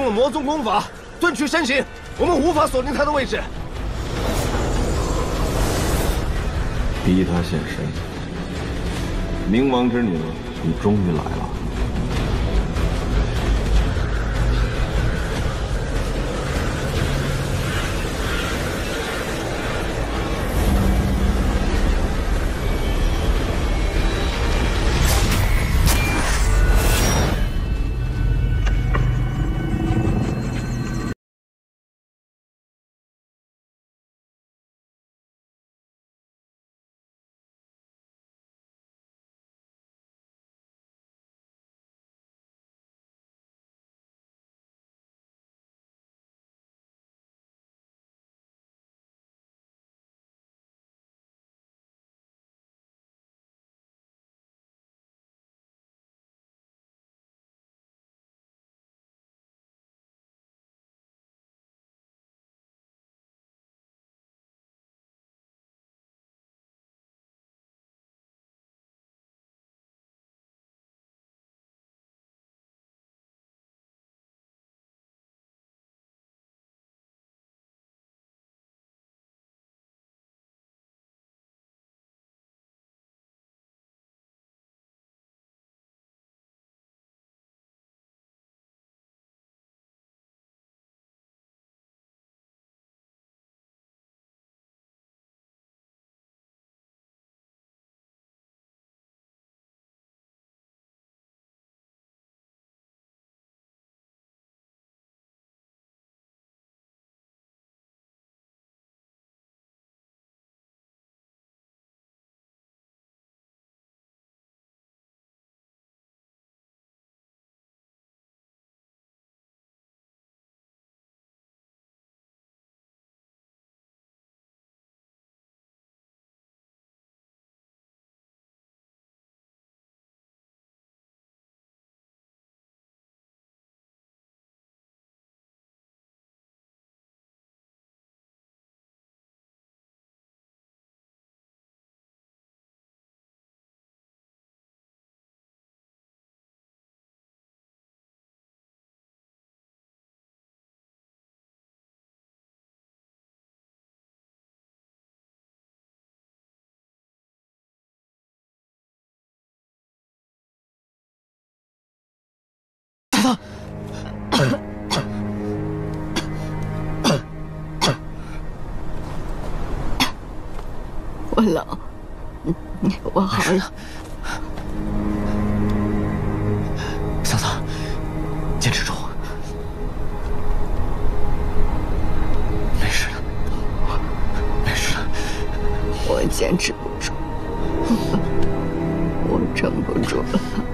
用了魔宗功法遁去身形，我们无法锁定他的位置。逼他现身，冥王之女，你终于来了。我冷，我好冷。桑桑，坚持住，没事的，没事的。我坚持不住，我撑不住了。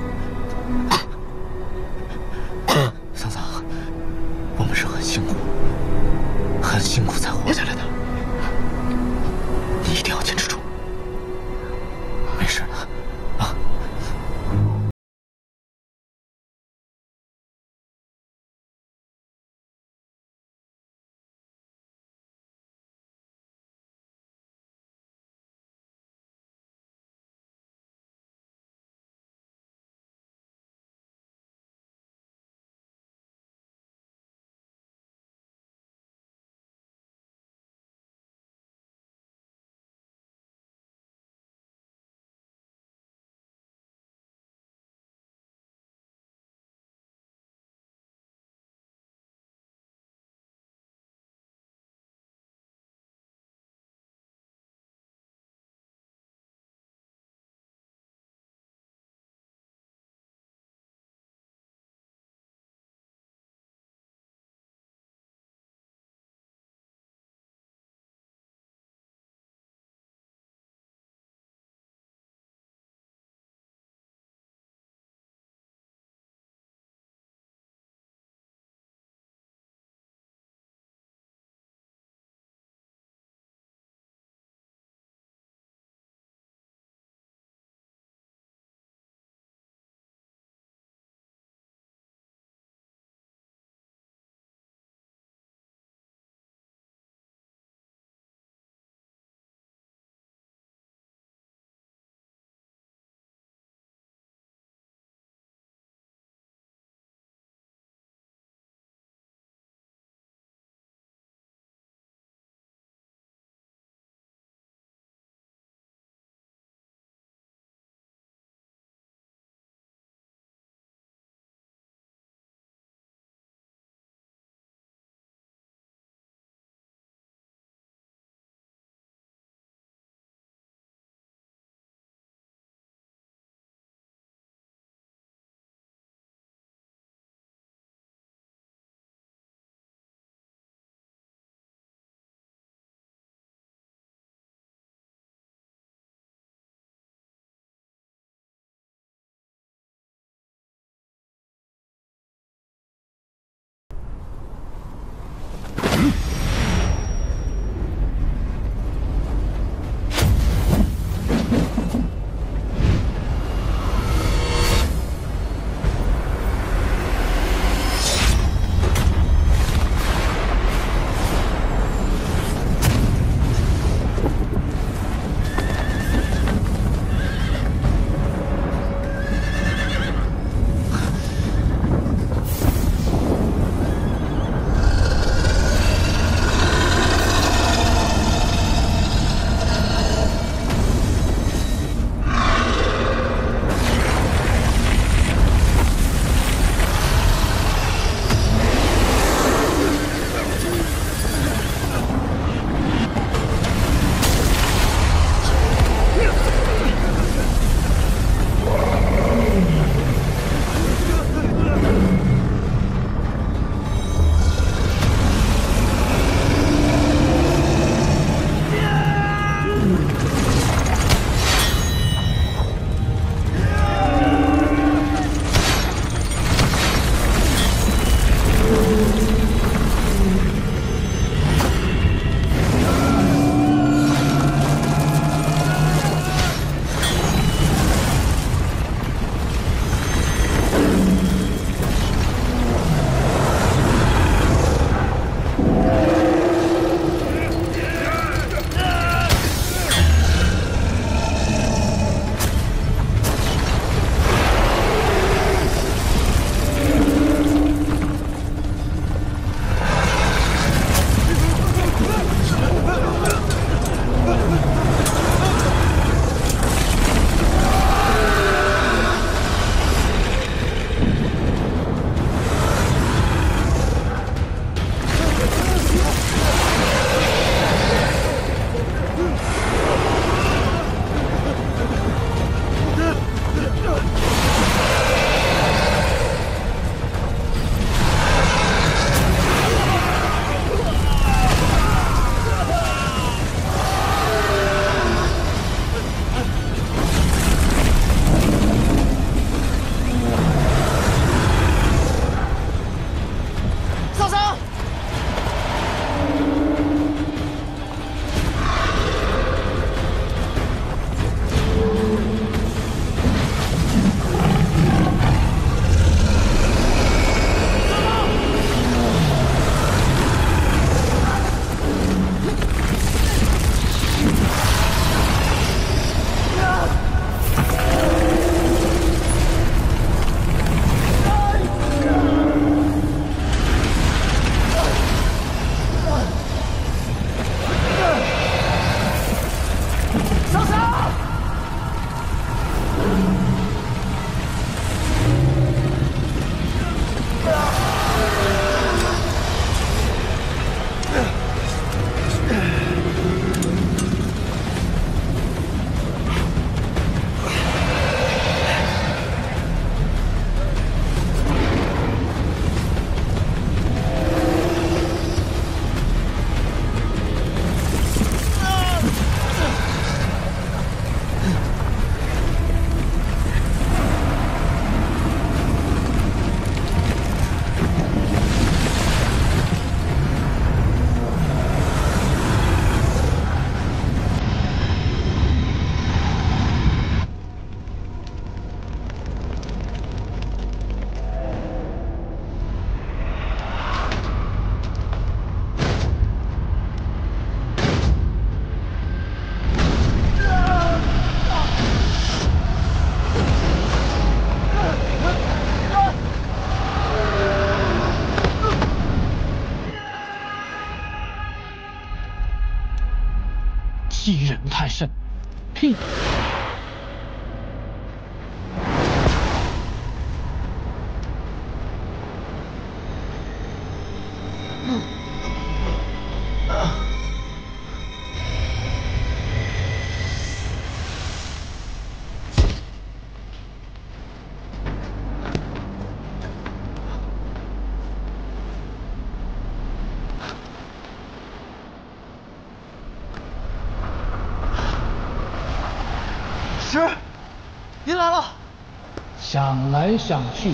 想来想去，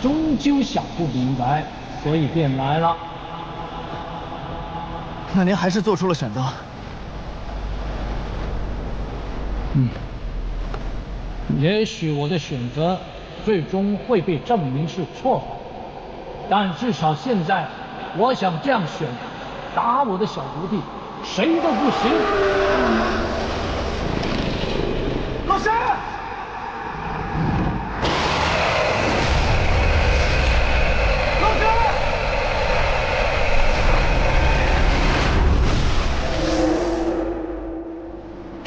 终究想不明白，所以便来了。那您还是做出了选择。嗯，也许我的选择最终会被证明是错的，但至少现在，我想这样选：打我的小徒弟，谁都不行。老师，老师，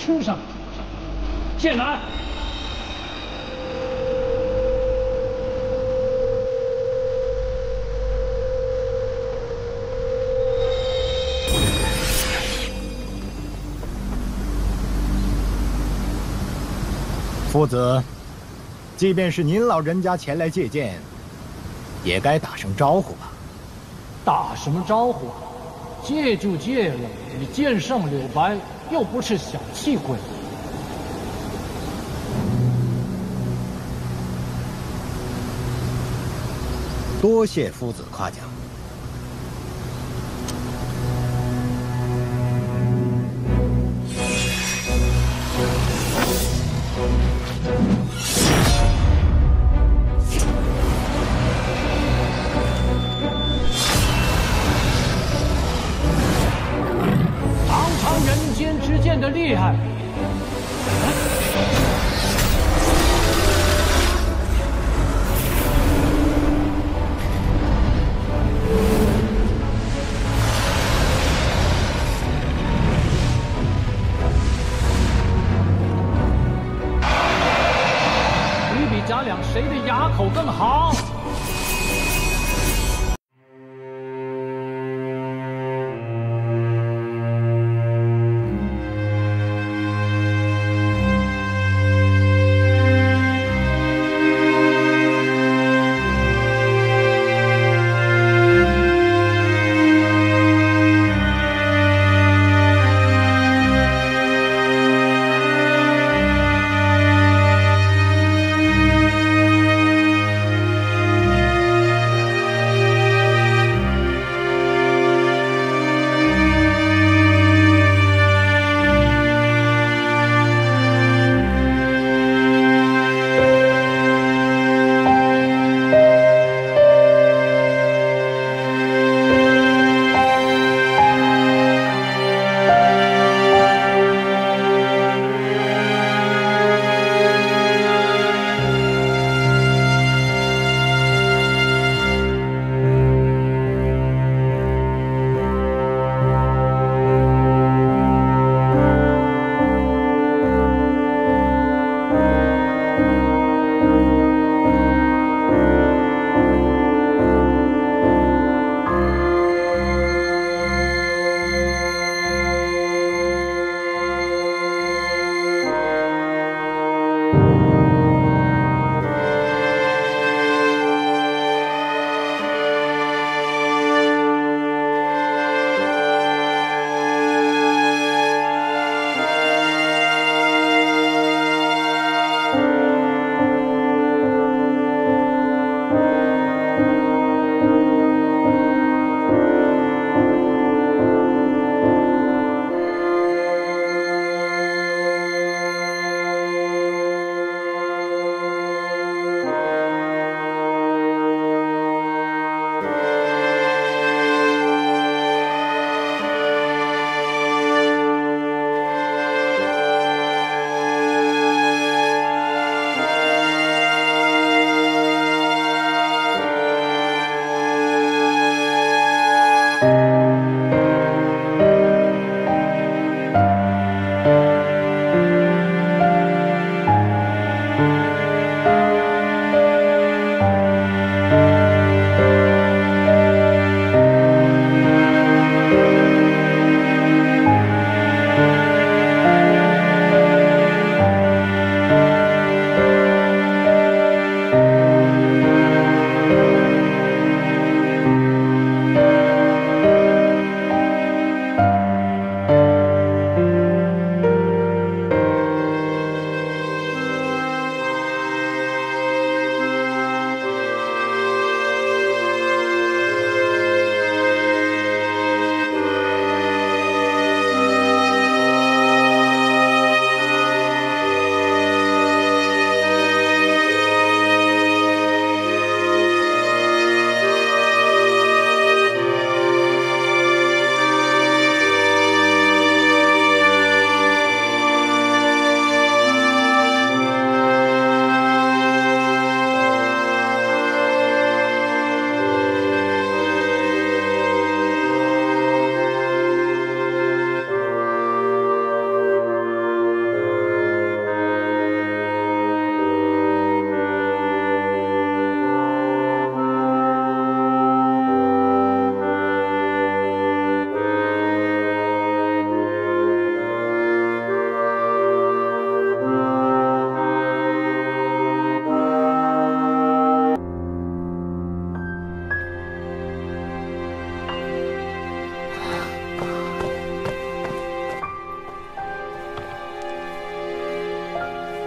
出上，剑南！夫子，即便是您老人家前来借剑，也该打声招呼吧？打什么招呼啊？借就借了，你剑圣柳白又不是小气鬼。多谢夫子夸奖。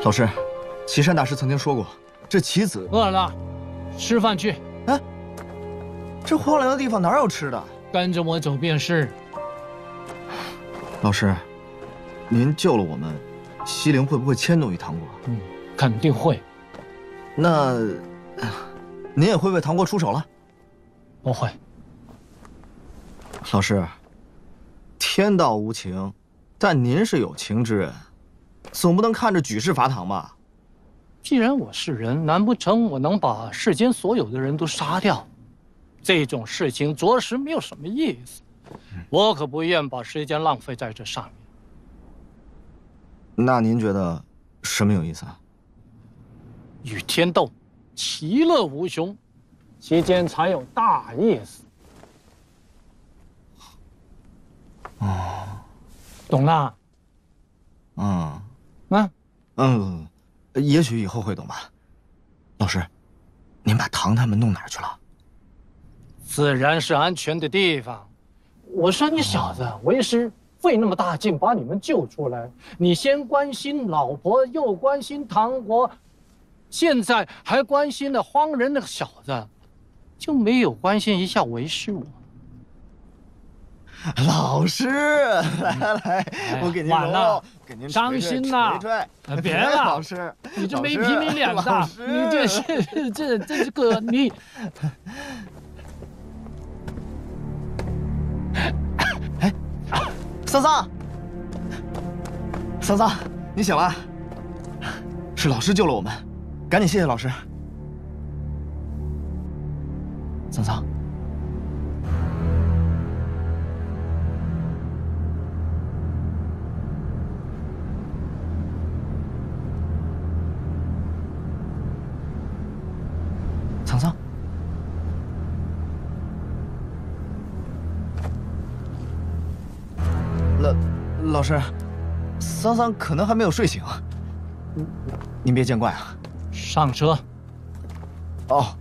老师，岐山大师曾经说过，这棋子饿了，吃饭去。哎这荒凉的地方哪有吃的？跟着我走便是。老师，您救了我们，西陵会不会迁怒于唐国？嗯，肯定会。那，您也会为唐国出手了？不会。老师，天道无情，但您是有情之人，总不能看着举世伐唐吧？既然我是人，难不成我能把世间所有的人都杀掉？这种事情着实没有什么意思，我可不愿把时间浪费在这上面。那您觉得什么有意思啊？与天斗，其乐无穷，其间才有大意思。哦，懂了。嗯，嗯，嗯，也许以后会懂吧。老师，您把唐他们弄哪儿去了？自然是安全的地方。我说你小子，为师费那么大劲把你们救出来，你先关心老婆，又关心唐国，现在还关心那荒人那个小子，就没有关心一下为师我？老师，来来来，我给您了，给您伤心呐！别了，老师，你这没皮没脸的，你这是这这个你。哎，桑桑，桑桑，你醒了？是老师救了我们，赶紧谢谢老师。桑桑，桑老师，桑桑可能还没有睡醒，您别见怪啊。上车。哦。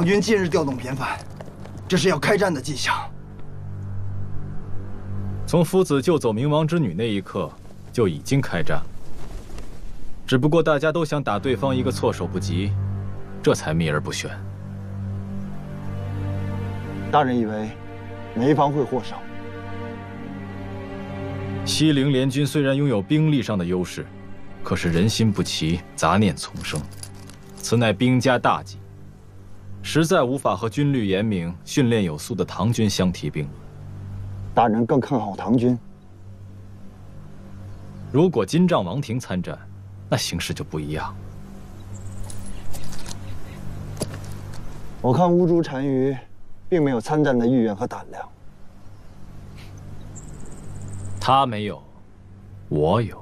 唐军近日调动频繁，这是要开战的迹象。从夫子救走冥王之女那一刻，就已经开战。只不过大家都想打对方一个措手不及，这才秘而不宣。大人以为哪方会获胜？西陵联军虽然拥有兵力上的优势，可是人心不齐，杂念丛生，此乃兵家大忌。实在无法和军律严明、训练有素的唐军相提并论。大人更看好唐军。如果金帐王庭参战，那形势就不一样。我看乌珠单于，并没有参战的意愿和胆量。他没有，我有。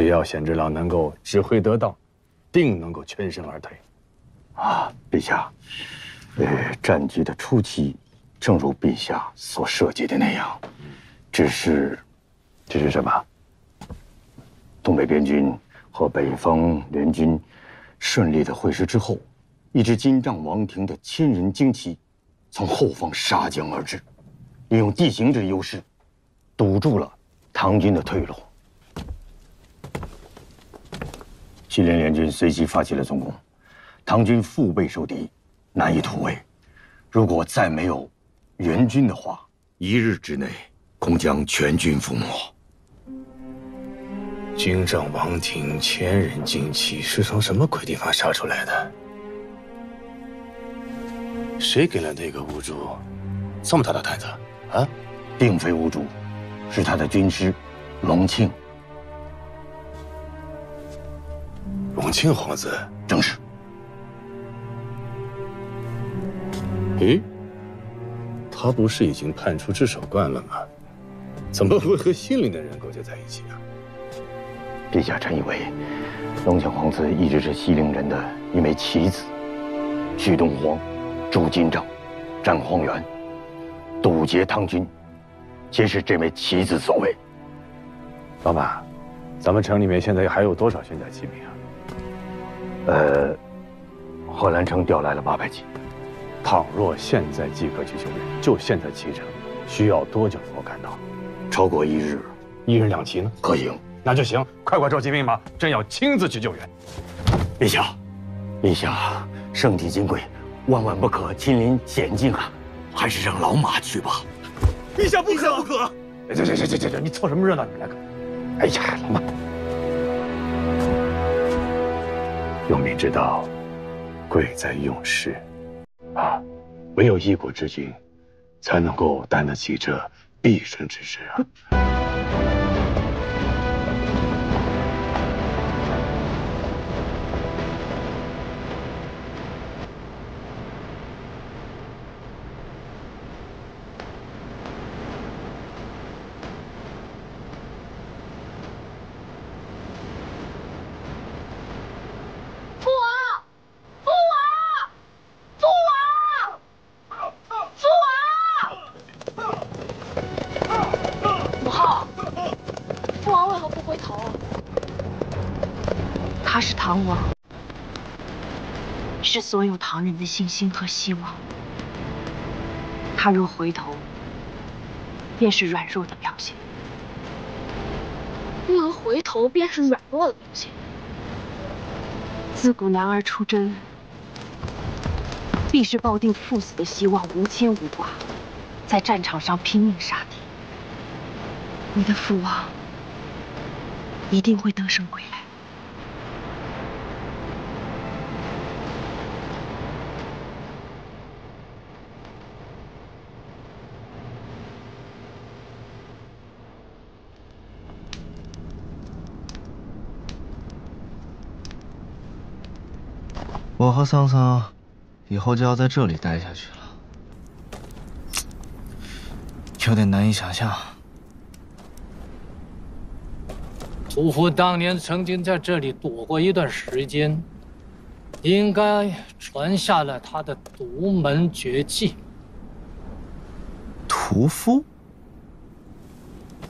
只要显之郎能够指挥得当，定能够全身而退。啊，陛下，呃，战局的初期，正如陛下所设计的那样，只是，只是什么？东北边军和北方联军顺利的会师之后，一支金帐王庭的千人精骑从后方杀将而至，利用地形之优势，堵住了唐军的退路。西连联军随即发起了总攻。唐军腹背受敌，难以突围。如果再没有援军的话，一日之内恐将全军覆没。军帐王庭千人精骑是从什么鬼地方杀出来的？谁给了那个乌珠这么大的胆子？啊，并非乌珠，是他的军师隆庆。隆庆皇子，正是。咦，他不是已经判出至守官了吗？怎么会和西陵的人勾结在一起啊？陛下，臣以为，隆庆皇子一直是西陵人的一枚棋子，去东荒，筑金帐，占荒原，堵截唐军，皆是这枚棋子所为。老马，咱们城里面现在还有多少现甲骑兵啊？呃，贺兰城调来了八百骑。倘若现在即可去救援，就现在启程，需要多久能够赶到？超过一日，一人两骑呢？可行，那就行。快快召集兵马，朕要亲自去救援。陛下，陛下，圣体金贵，万万不可亲临险境啊！还是让老马去吧。陛下不可不可！行行行行行行，你凑什么热闹？你们来个！哎呀，老马，用兵之道，贵在用时。啊，唯有一国之君，才能够担得起这毕生之事啊。旁人的信心和希望。他若回头，便是软弱的表现。不能回头，便是软弱的表现。自古男儿出征，必是抱定赴死的希望，无牵无挂，在战场上拼命杀敌。你的父王一定会得胜归来。我和桑桑以后就要在这里待下去了，有点难以想象。屠夫当年曾经在这里躲过一段时间，应该传下了他的独门绝技。屠夫，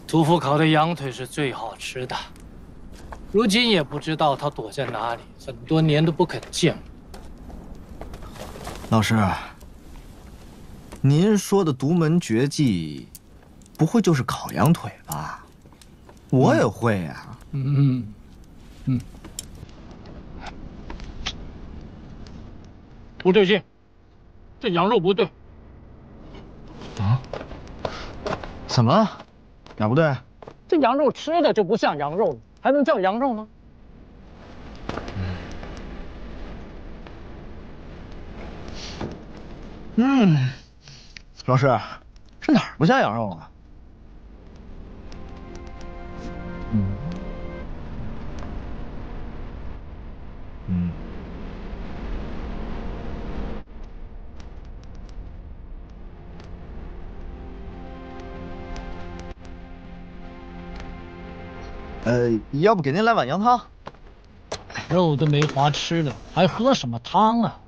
屠夫烤的羊腿是最好吃的，如今也不知道他躲在哪里，很多年都不肯见。老师，您说的独门绝技，不会就是烤羊腿吧？我也会呀。嗯嗯。不对劲，这羊肉不对。啊？怎么了？哪不对？这羊肉吃的就不像羊肉了，还能叫羊肉吗？嗯，老师，这哪儿不像羊肉啊？嗯，嗯，呃，要不给您来碗羊汤？肉都没法吃了，还喝什么汤啊？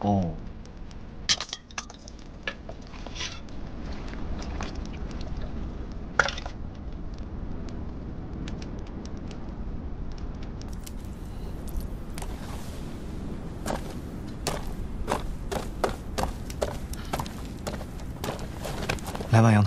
哦。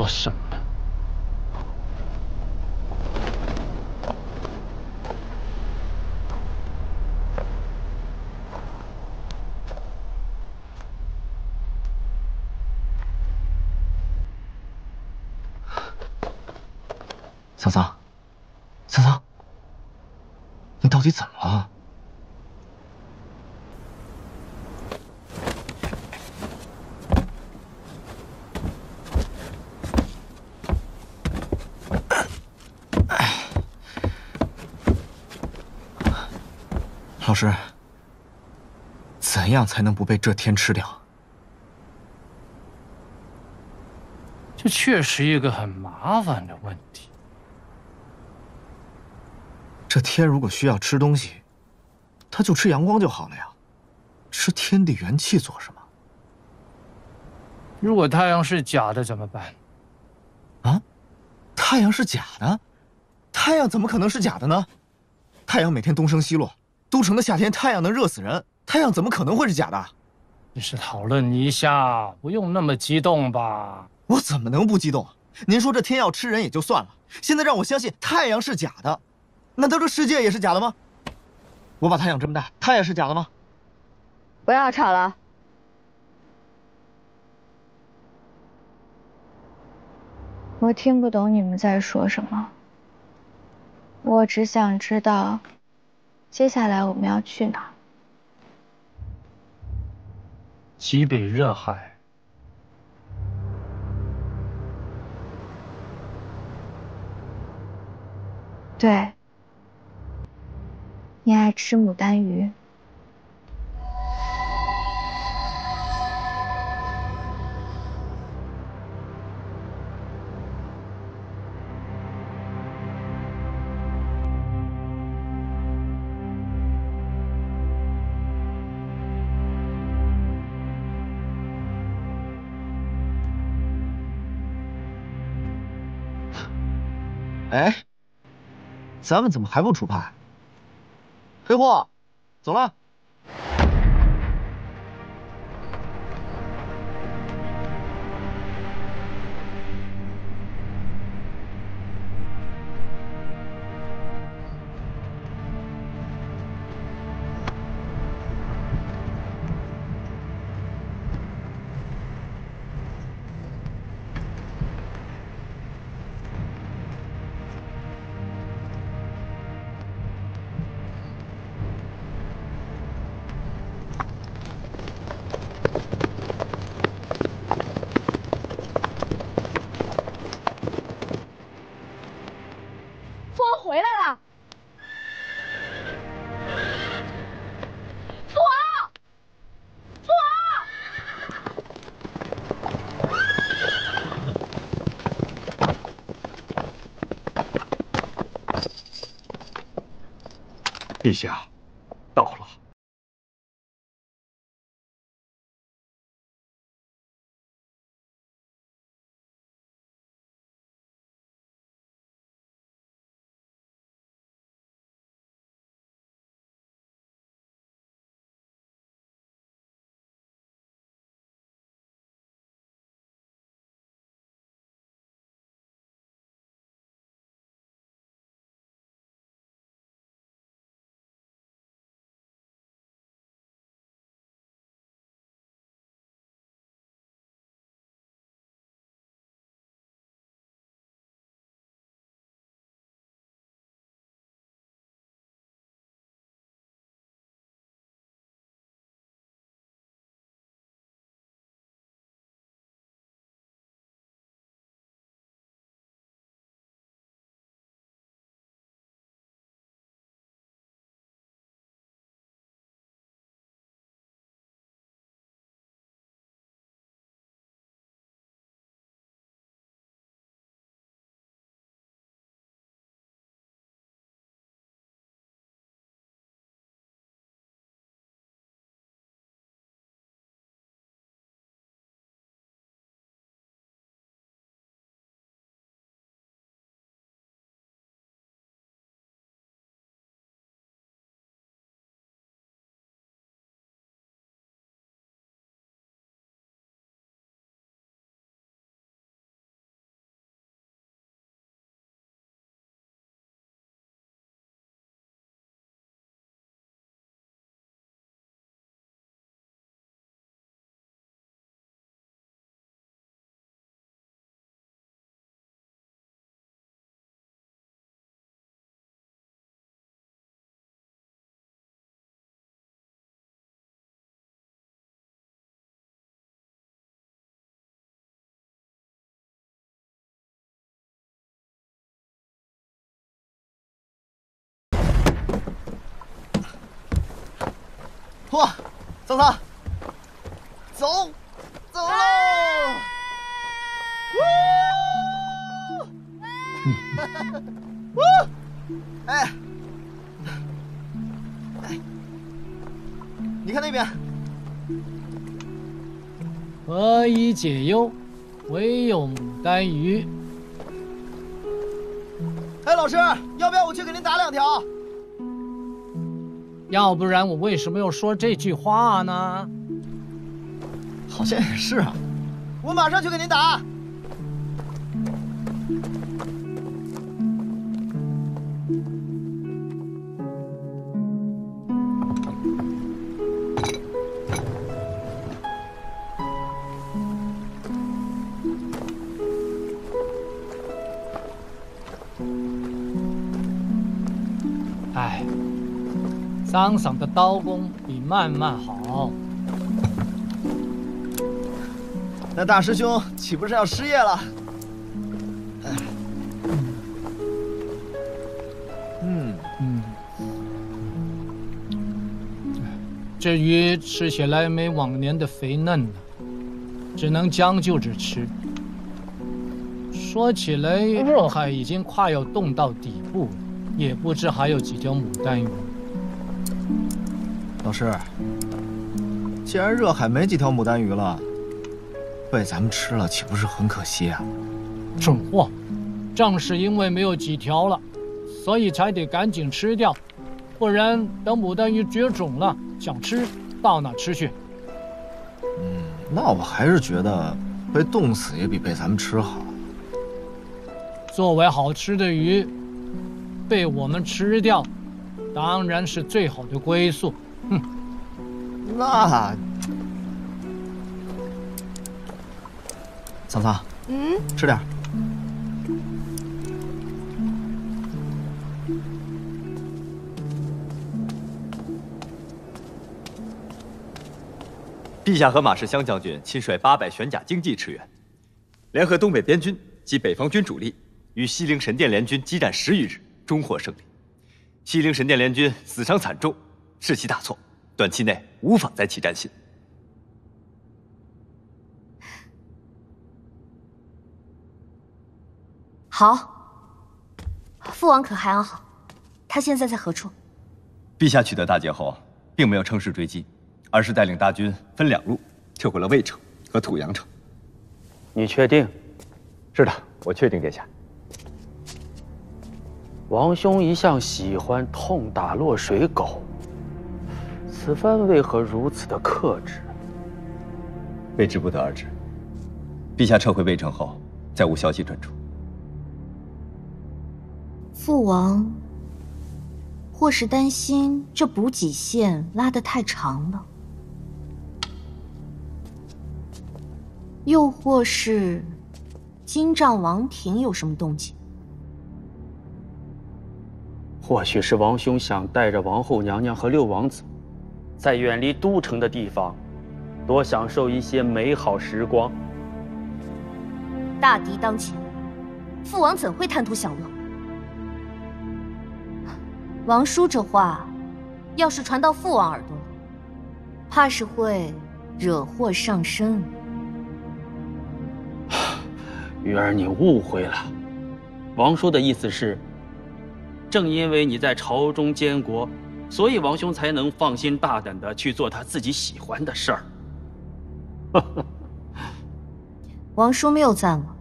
说什么？桑桑，桑桑，你到底怎么了？师，怎样才能不被这天吃掉？这确实一个很麻烦的问题。这天如果需要吃东西，它就吃阳光就好了呀，吃天地元气做什么？如果太阳是假的怎么办？啊，太阳是假的？太阳怎么可能是假的呢？太阳每天东升西落，都城的夏天太阳能热死人，太阳怎么可能会是假的？只是讨论一下，不用那么激动吧？我怎么能不激动？您说这天要吃人也就算了，现在让我相信太阳是假的，难道这世界也是假的吗？我把太阳这么大，太阳是假的吗？不要吵了。我听不懂你们在说什么，我只想知道，接下来我们要去哪？极北热海。对，你爱吃牡丹鱼。哎，咱们怎么还不出发？黑货，走了。陛下，嚯，桑桑，走，走喽！呜！哎，哎，你看那边。何以解忧，唯有牡丹鱼。哎，老师，要不要我去给您打两条？要不然我为什么要说这句话呢？好像也是啊，我马上去给您打。桑桑的刀工比曼曼好。那大师兄岂不是要失业了？嗯嗯，这鱼吃起来没往年的肥嫩了，只能将就着吃。说起来，海已经快要冻到底部了，也不知还有几条牡丹鱼。老师，既然热海没几条牡丹鱼了，被咱们吃了，岂不是很可惜啊？蠢货，正是因为没有几条了，所以才得赶紧吃掉，不然等牡丹鱼绝种了，想吃到哪吃去？嗯，那我还是觉得被冻死也比被咱们吃好。作为好吃的鱼，被我们吃掉，当然是最好的归宿。那，桑桑，嗯，吃点。陛下和马世襄将军亲率八百玄甲精骑驰援，联合东北边军及北方军主力，与西陵神殿联军激战十余日，终获胜利。西陵神殿联军死伤惨重，士气大挫，短期内无法再起战心。好，父王可还安好？他现在在何处？陛下取得大捷后，并没有乘势追击，而是带领大军分两路撤回了渭城和土阳城。你确定？是的，我确定，殿下。王兄一向喜欢痛打落水狗，此番为何如此的克制？未知不得而知。陛下撤回魏城后，再无消息传出。父王，或是担心这补给线拉得太长了，又或是金帐王庭有什么动静？或许是王兄想带着王后娘娘和六王子，在远离都城的地方，多享受一些美好时光。大敌当前，父王怎会贪图享乐？王叔这话，要是传到父王耳朵里，怕是会惹祸上身。鱼儿，你误会了，王叔的意思是，正因为你在朝中监国，所以王兄才能放心大胆的去做他自己喜欢的事儿。王叔谬赞了。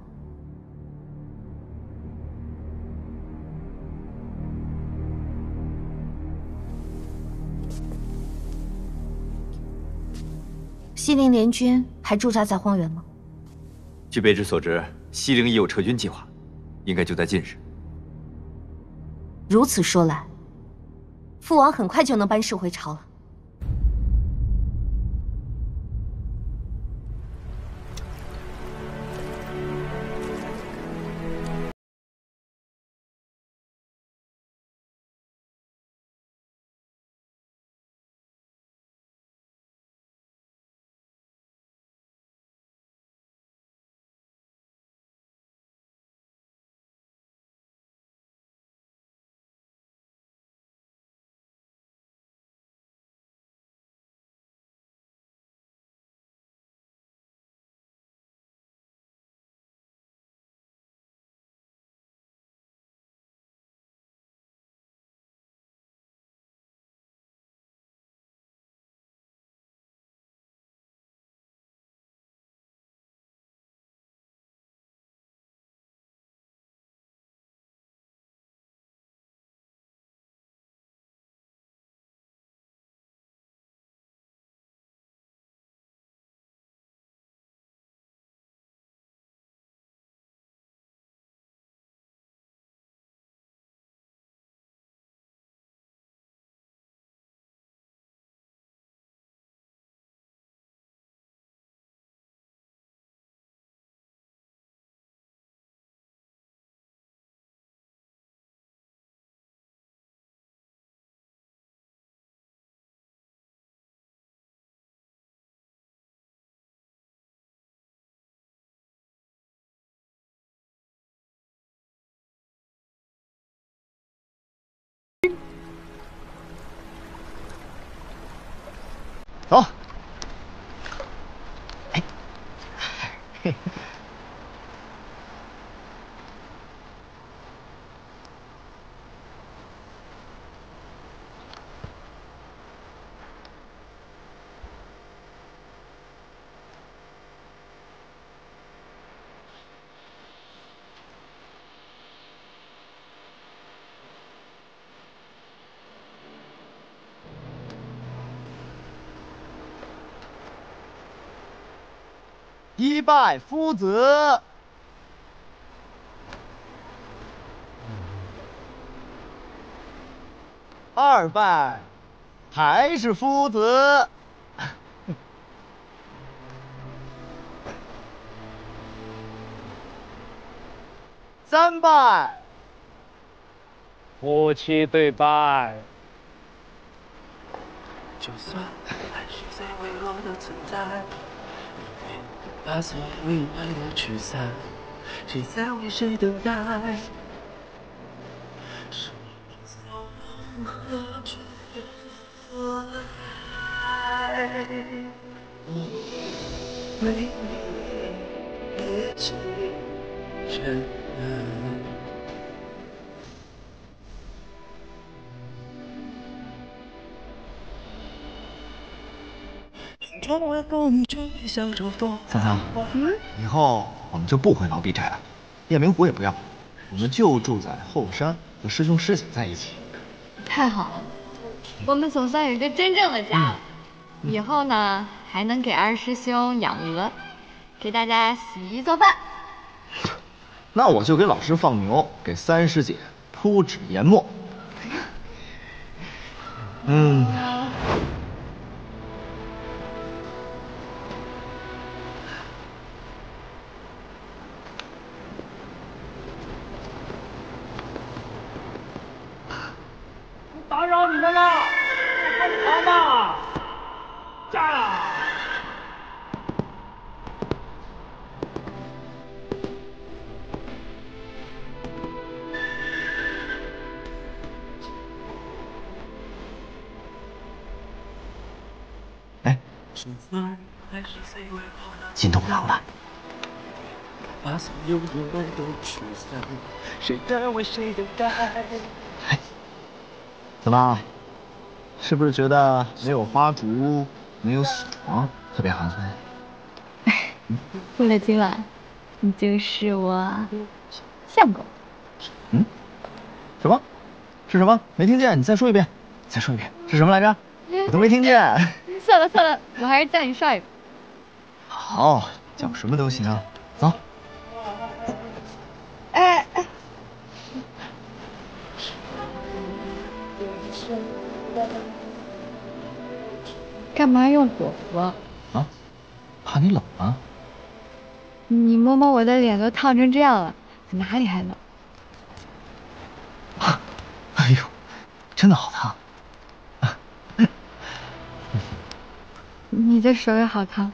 西陵联军还驻扎在荒原吗？据卑职所知，西陵已有撤军计划，应该就在近日。如此说来，父王很快就能班师回朝了。走。哎，一拜夫子，二拜还是夫子，三拜夫妻对拜。就算爱是最微弱的存在。把所有爱都驱散，谁在为谁等待？是否何处有爱？为你一起忍耐。桑桑，嗯，以后我们就不回老毕宅了，夜明湖也不要，我们就住在后山，和师兄师姐在一起。太好了，我们总算有一个真正的家了。以后呢，还能给二师兄养鹅，给大家洗衣做饭。那我就给老师放牛，给三师姐铺纸研墨。嗯。进洞房了。把所有阴霾都驱散，谁谁等待？怎么，是不是觉得没有花烛，没有锁，特别寒酸？为了今晚，你就是我相公。嗯？什么？是什么？没听见？你再说一遍，再说一遍，是什么来着？我都没听见。算了算了，我还是叫你帅吧。好，讲什么都行啊。走。哎哎。干嘛用躲服？啊？怕你冷吗？你摸摸我的脸，都烫成这样了，哪里还冷？哎呦，真的好烫！你的手也好烫。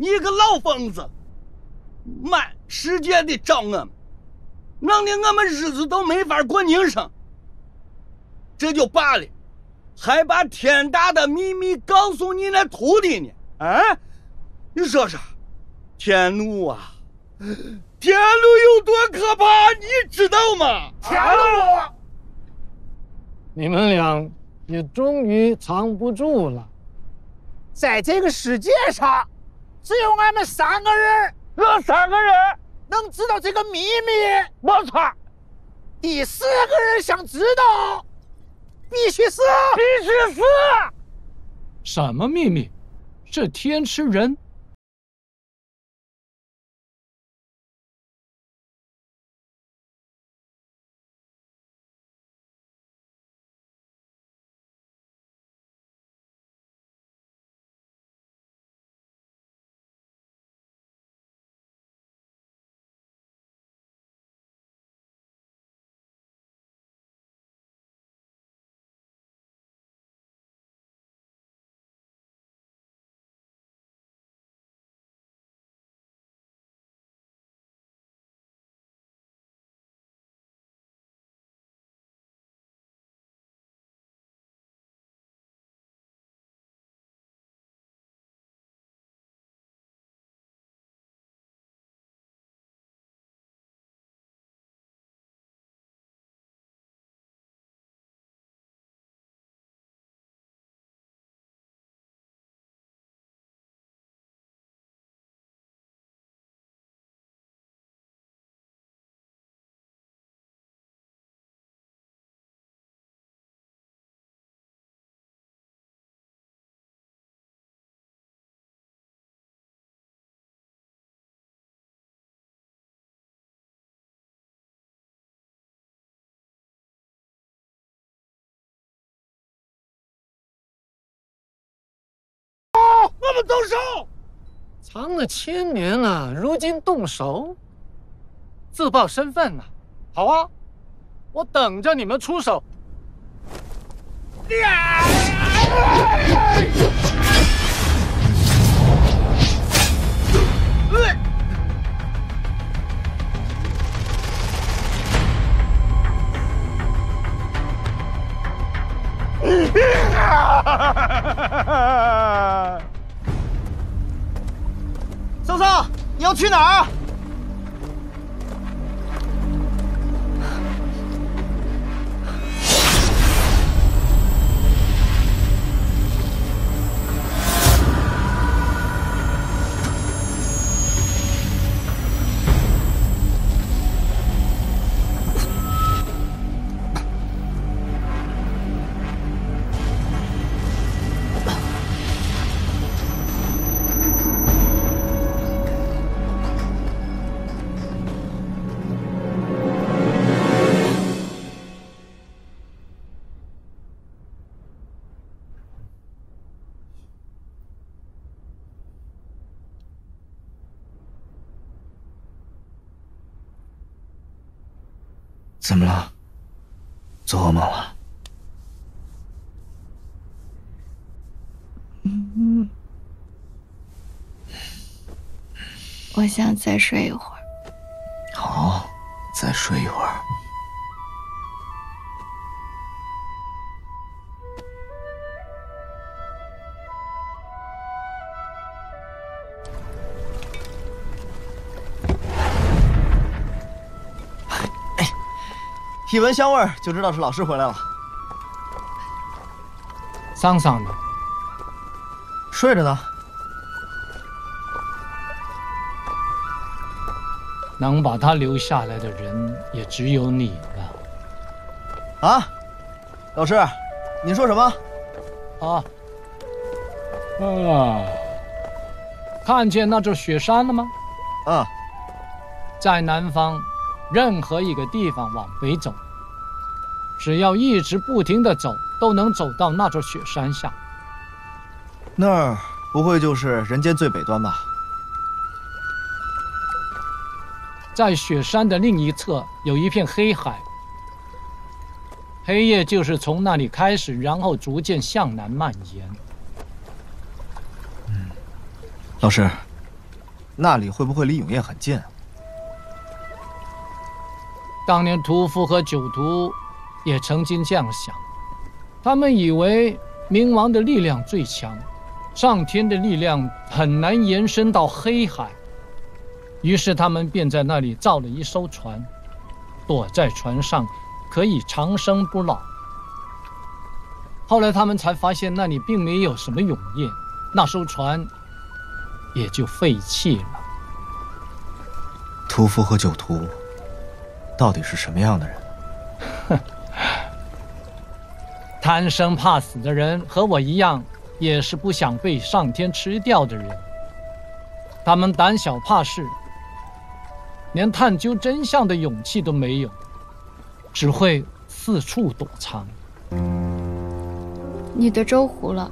你个老疯子，满世界的找我们，弄得我们日子都没法过宁生。这就罢了，还把天大的秘密告诉你那徒弟呢？啊，你说说，天怒啊！天怒有多可怕，你知道吗？天怒！你们俩也终于藏不住了。在这个世界上，只有俺们三个人，我三个人能知道这个秘密。没错，第四个人想知道。必须死！必须死！什么秘密？这天吃人。们动手！藏了千年了，如今动手，自报身份呐！好啊，我等着你们出手。桑桑，你要去哪儿？么了？做噩梦了？嗯，我想再睡一会儿。好，再睡一会儿。一闻香味儿就知道是老师回来了。桑桑呢？睡着呢。能把他留下来的人也只有你了。啊，老师，你说什么？啊啊！看见那座雪山了吗？啊，在南方，任何一个地方往北走，只要一直不停的走，都能走到那座雪山下。那儿不会就是人间最北端吧？在雪山的另一侧有一片黑海，黑夜就是从那里开始，然后逐渐向南蔓延。嗯老师，那里会不会离永夜很近啊？当年屠夫和酒徒也曾经这样想，他们以为冥王的力量最强，上天的力量很难延伸到黑海，于是他们便在那里造了一艘船，躲在船上可以长生不老。后来他们才发现那里并没有什么永夜，那艘船也就废弃了。屠夫和酒徒到底是什么样的人？哼 贪生怕死的人和我一样，也是不想被上天吃掉的人。他们胆小怕事，连探究真相的勇气都没有，只会四处躲藏。你的粥糊了。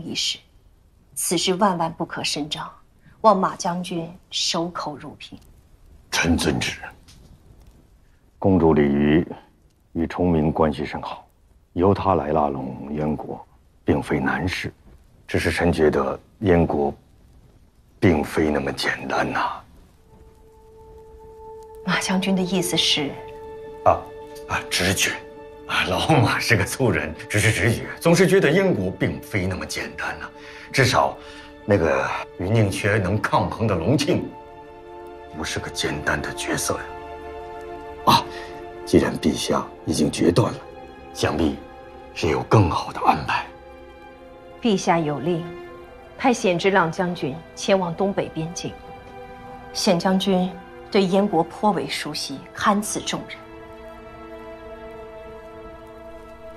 一事，此事万万不可声张，望马将军守口如瓶。臣遵旨。公主李渔与崇明关系甚好，由他来拉拢燕国，并非难事。只是臣觉得燕国，并非那么简单呐。马将军的意思是？啊啊，直觉。啊，老马是个粗人，只是直觉，总是觉得燕国并非那么简单呐。至少，那个与宁缺能抗衡的隆庆，不是个简单的角色呀。啊，既然陛下已经决断了，想必是有更好的安排。陛下有令，派显之浪将军前往东北边境。显将军对燕国颇为熟悉，堪此重任。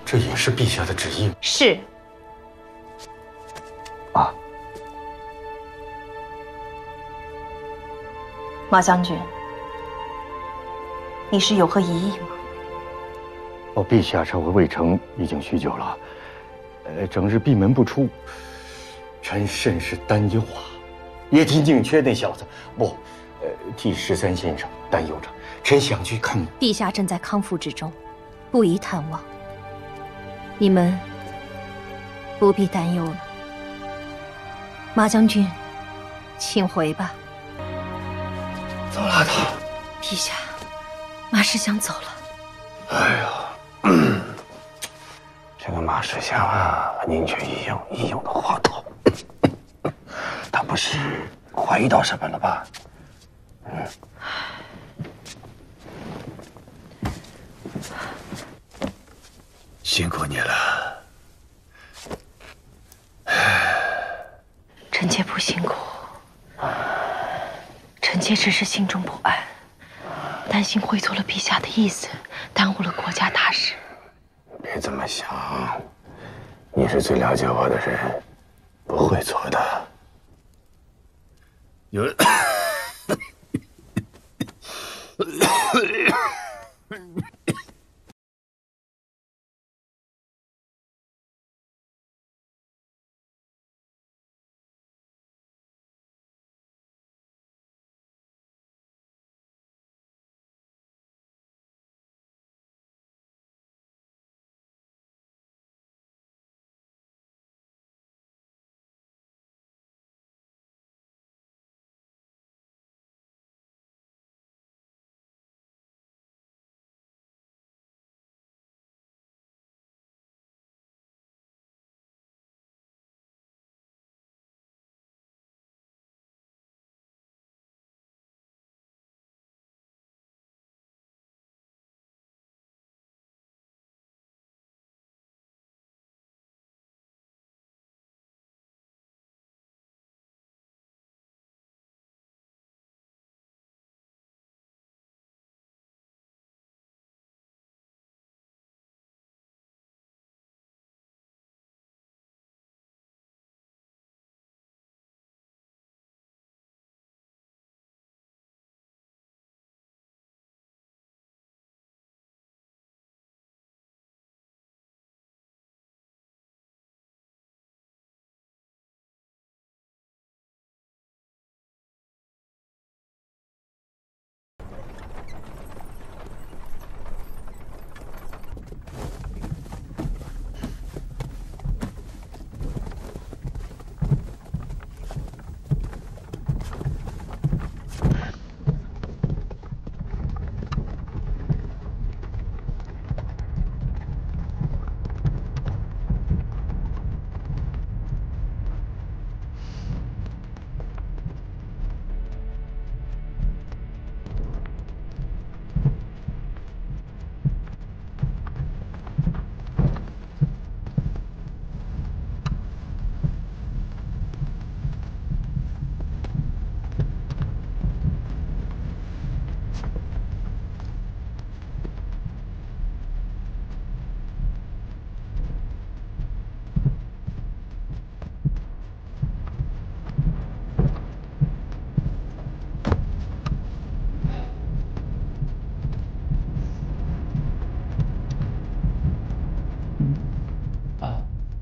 这也是陛下的旨意。是。啊，马将军，你是有何疑议吗？哦，陛下召回魏城已经许久了，呃，整日闭门不出，臣甚是担忧啊。也替宁缺那小子，不，呃，替十三先生担忧着。臣想去看。陛下正在康复之中，不宜探望。你们不必担忧了，马将军，请回吧。走了，他。陛下，马世香走了。哎呀，这个马世香啊，和宁缺一样一样的话头。他不是怀疑到什么了吧？辛苦你了。臣妾不辛苦。臣妾只是心中不安，担心会做了陛下的意思，耽误了国家大事。别这么想，你是最了解我的人，不会做的。有。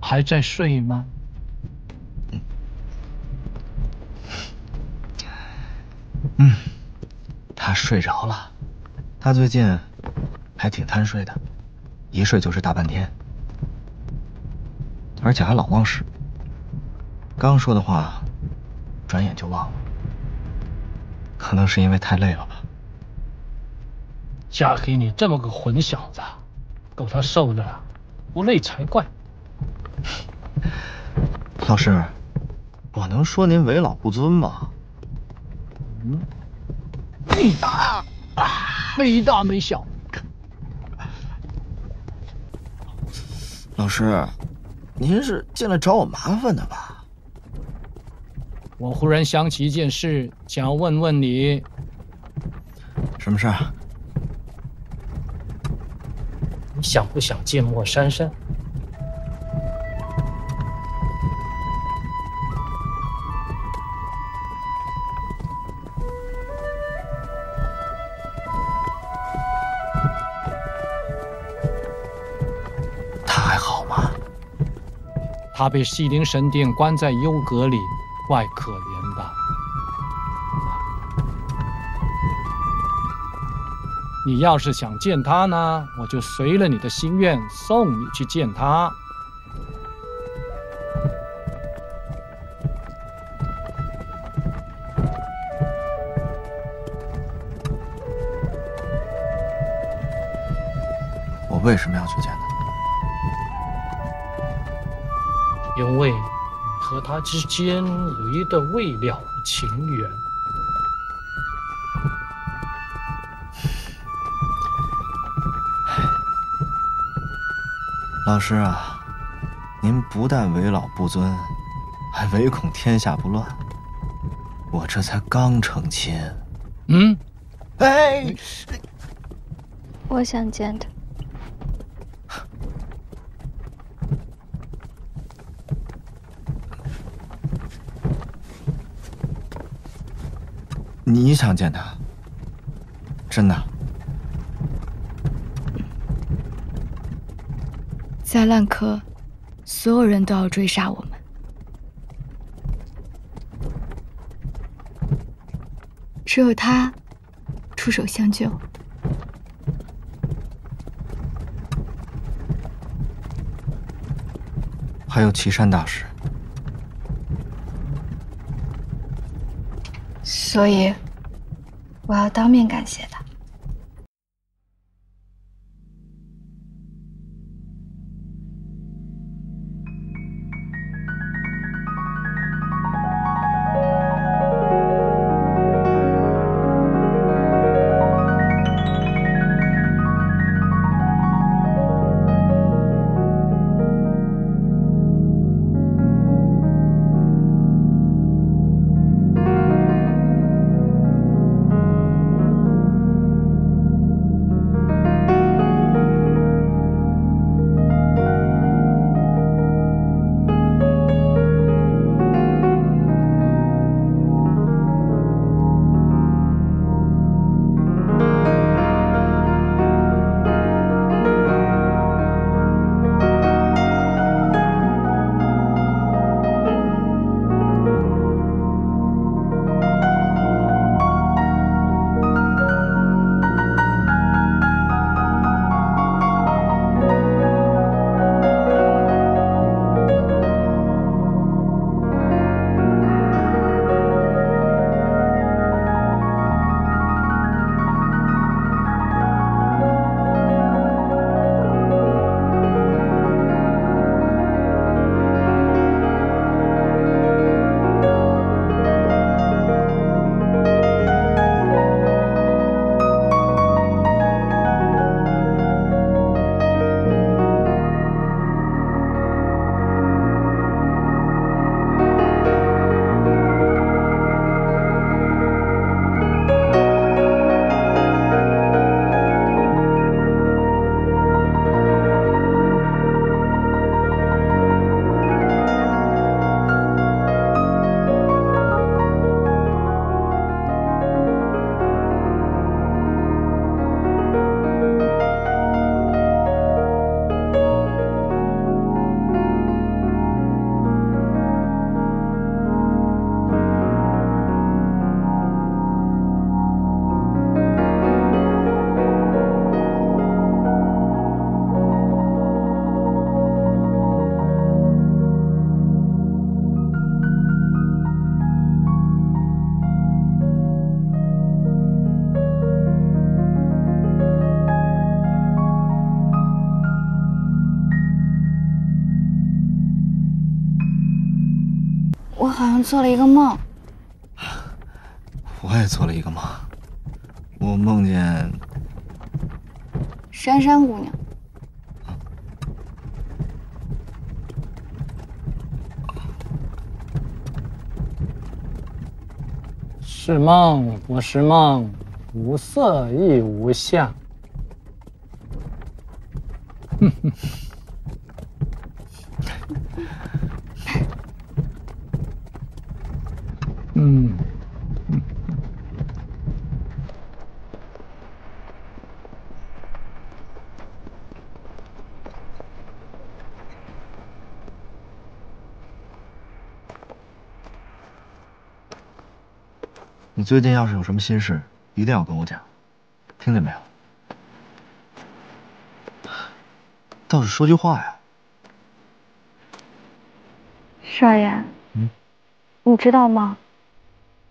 还在睡吗？嗯，他睡着了。他最近还挺贪睡的，一睡就是大半天，而且还老忘事。刚说的话，转眼就忘了。可能是因为太累了吧。嫁给你这么个混小子，够他受的了，不累才怪。老师，我能说您为老不尊吗？嗯，没大，没大没小。老师，您是进来找我麻烦的吧？我忽然想起一件事，想要问问你。什么事？你想不想见莫珊珊？他被西陵神殿关在幽阁里，怪可怜的。你要是想见他呢，我就随了你的心愿，送你去见他。我为什么要去他之间有一段未了的情缘。老师啊，您不但为老不尊，还唯恐天下不乱。我这才刚成亲。嗯，哎，我想见他。你想见他？真的？在烂柯，所有人都要追杀我们。只有他出手相救。还有岐山大师。所以，我要当面感谢他。做了一个梦，我也做了一个梦，我梦见珊珊姑娘。是梦不是梦，无色亦无相。哼哼。最近要是有什么心事，一定要跟我讲，听见没有？倒是说句话呀。少爷，嗯，你知道吗？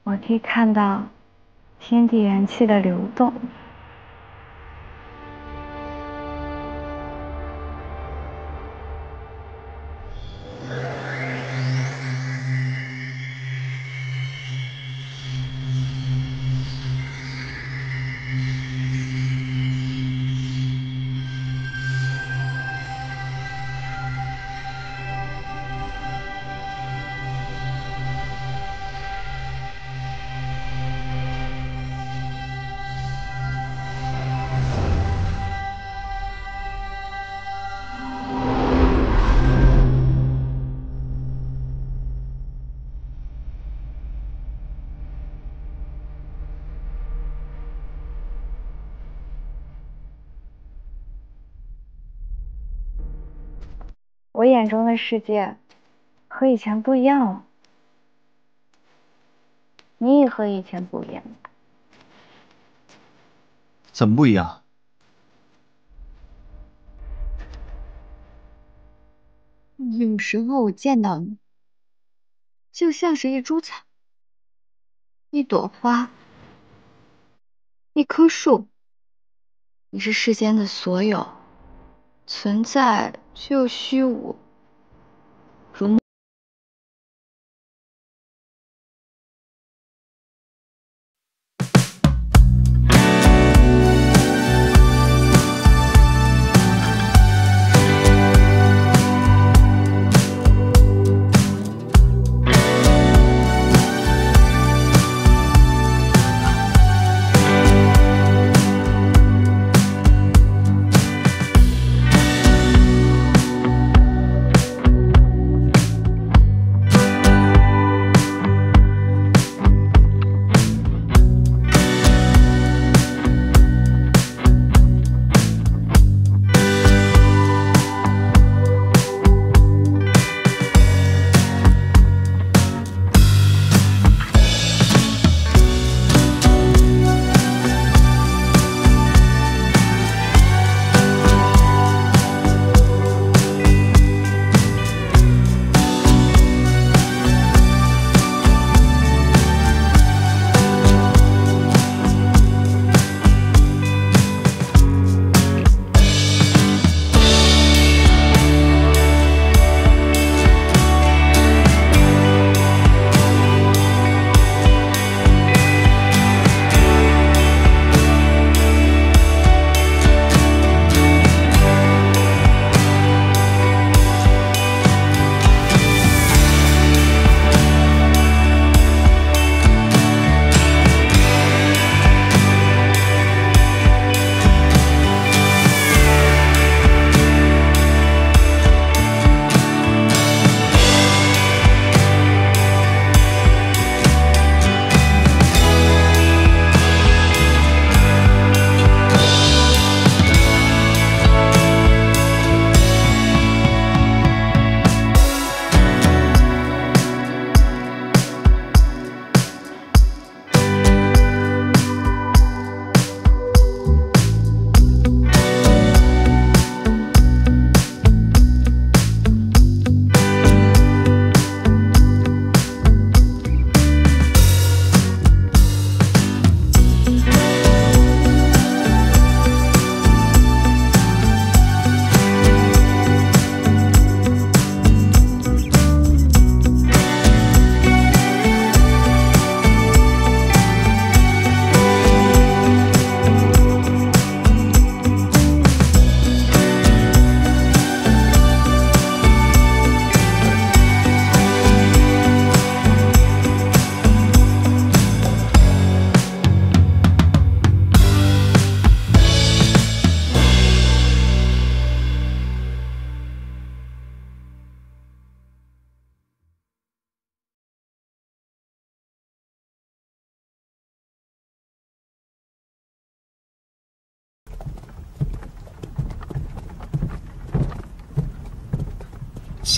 我可以看到天地元气的流动。眼中的世界和以前不一样了，你也和以前不一样。怎么不一样？有时候我见到你，就像是一株草、一朵花、一棵树，你是世间的所有，存在却又虚无，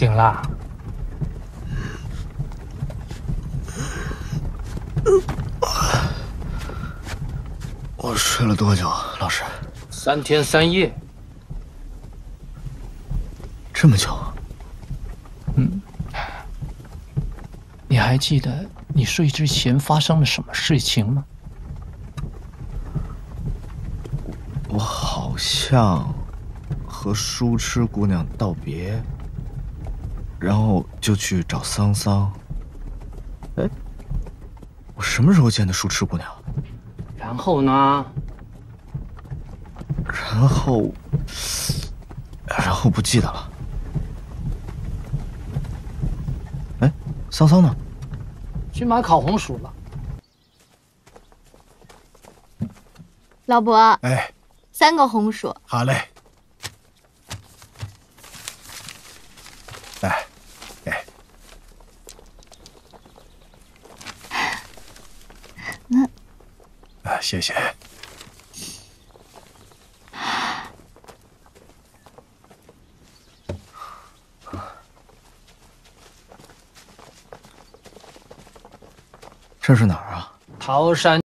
醒了。我睡了多久，老师？三天三夜。这么久？嗯。你还记得你睡之前发生了什么事情吗？我好像和书痴姑娘道别，然后就去找桑桑。哎，我什么时候见的书痴姑娘？然后呢？然后，然后不记得了。哎，桑桑呢？去买烤红薯了。老伯。哎。三个红薯。好嘞。来，哎。嗯。啊，谢谢。这是哪儿啊？桃山。